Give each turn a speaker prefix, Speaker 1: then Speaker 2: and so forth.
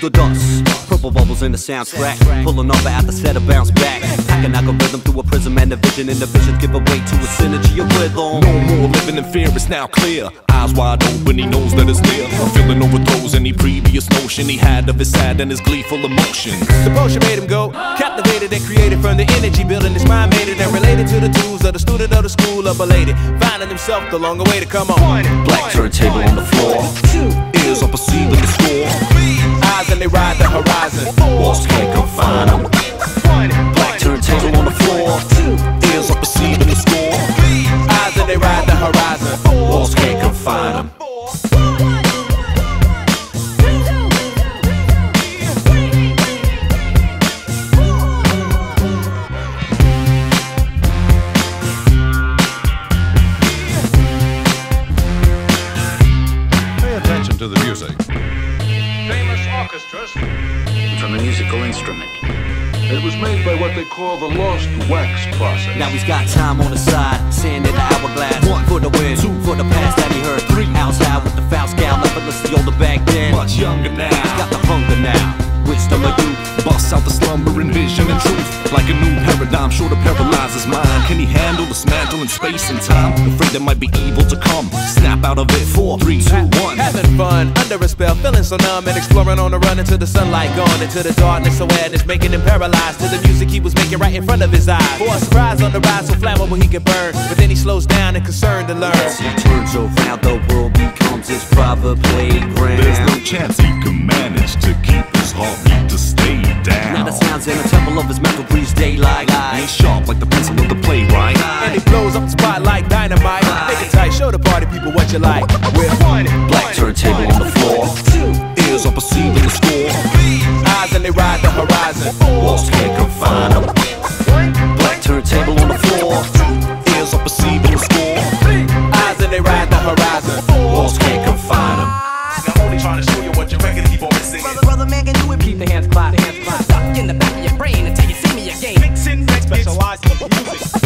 Speaker 1: the dust. Purple bubbles in the soundtrack. Pulling off out the set of bounce back. Packing and a vision. And the visions give away to a synergy of rhythm.
Speaker 2: No more living in fear, it's now clear. Eyes wide open, he knows that it's near. A feeling overthrows any previous notion he had of his sad and his gleeful emotion.
Speaker 3: The potion made him go, captivated and created from the energy building his mind made it and related to the tools of the student of the school of belated, finding himself the longer way to come on.
Speaker 1: Black turntable on the floor.
Speaker 2: Ears are perceiving the score.
Speaker 3: Eyes and they ride the horizon.
Speaker 1: Walls can't confine them.
Speaker 4: Orchestras.
Speaker 5: from a musical instrument.
Speaker 4: It was made by what they call the lost wax process.
Speaker 1: Now he's got time on his side, sand in the hourglass. One for the win, two for the past that he heard. Three outside with the foul scowl, effortlessly older back then.
Speaker 2: Much younger
Speaker 1: He's
Speaker 2: now.
Speaker 1: The
Speaker 2: vision and truth. Like a new paradigm, sure to paralyze his mind. Can he handle this mantle in space and time? Afraid there might be evil to come. Snap out of it. Four, three, two, one.
Speaker 3: Having fun under a spell, feeling so numb and exploring on the run into the sunlight, gone into the darkness, awareness, making him paralyzed to the music he was making right in front of his eyes. For a surprise on the rise, so flammable he can burn, but then he slows down and concerned to learn.
Speaker 1: As he turns around, the world private playground.
Speaker 2: There's no chance he can manage to keep his heartbeat to stay down.
Speaker 1: Now the sounds in the temple of his mental breeze daylight.
Speaker 2: Ain't sharp like the pencil of the playwright.
Speaker 3: And he blows up the spot like dynamite. Make it tight, show the party people what you like. With
Speaker 1: Black turntable on the floor.
Speaker 2: Ears are perceiving the score.
Speaker 3: eyes and they ride the horizon.
Speaker 1: Walls can't confine them. Black turntable on the floor.
Speaker 2: Ears are perceiving the
Speaker 6: specialize in
Speaker 3: music.